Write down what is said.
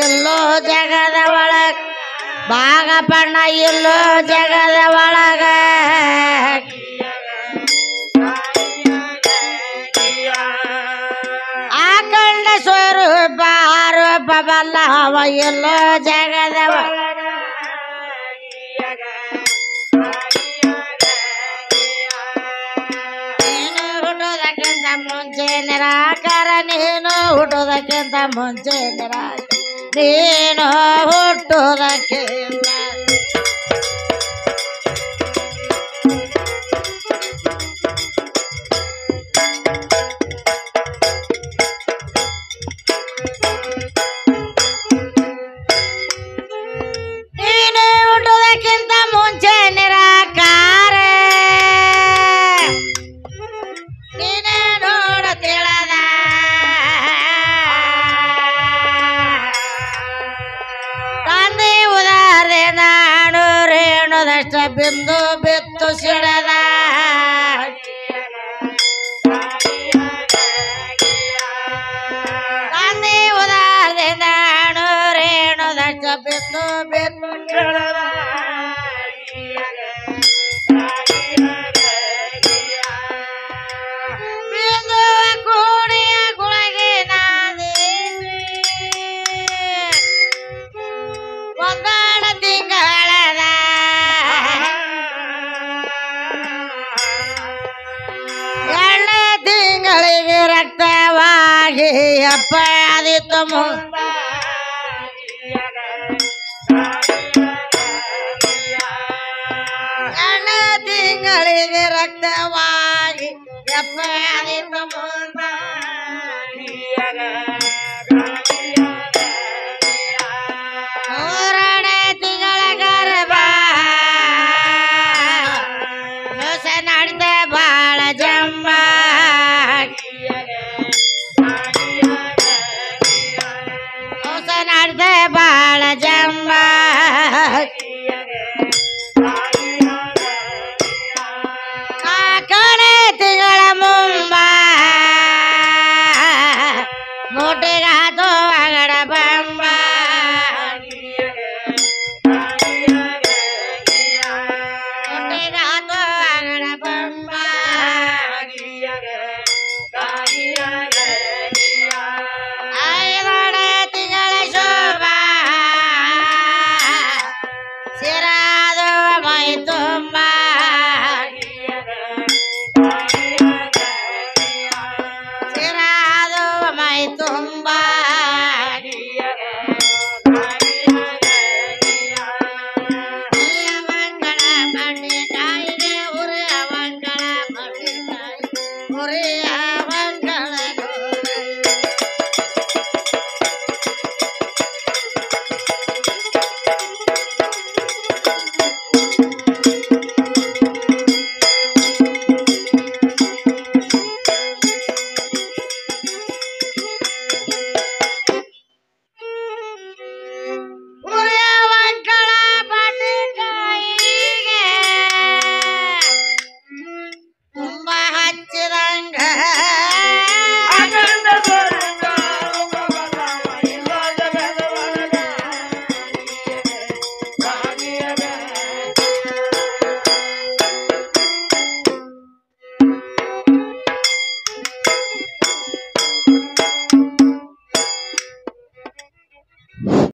ಇಲ್ಲೋ ಜಗದ ಒಳಗ ಬಾಗಪ್ಪಣ್ಣ ಎಲ್ಲೋ ಜಗದ ಒಳಗ. ಆಕಂಡ ಸ್ವರೂಪ, ಆರೋಪ ಬಲ್ಲ ಅವ ಎಲ್ಲೋ ಜಗದ ಮುಂಚೆ ನಿರಾಕಾರ, ನೀನು ಹುಟ್ಟೋದಕ್ಕಿಂತ ಮುಂಚೆ ನಿರಾಕಾರ. ನೀನು ಹುಟ್ಟೋದಕ್ಕಿಂತ ನಾಡು ರೇಣುದಷ್ಟ ಬಿಂದು ಬಿತ್ತು ಸಿಡದ. ಗಾಂಧಿ ಉದಾರದಿಂದ ನಾಡು ರೇಣುದಷ್ಟ ಬಿಂದು ಬಿತ್ತು ಸಿಡದ. ರಕ್ತವಾಗಿ ಅಪ್ಪ ಆದಿತ್ತು ಮುಂದ ತಿಂಗಳಿಗೆ ರಕ್ತವಾಗಿ ಅಪ್ಪ ಆದಿತ್ತು ಮುಂದ ಬಾಳ ಜಂಬ ঘরে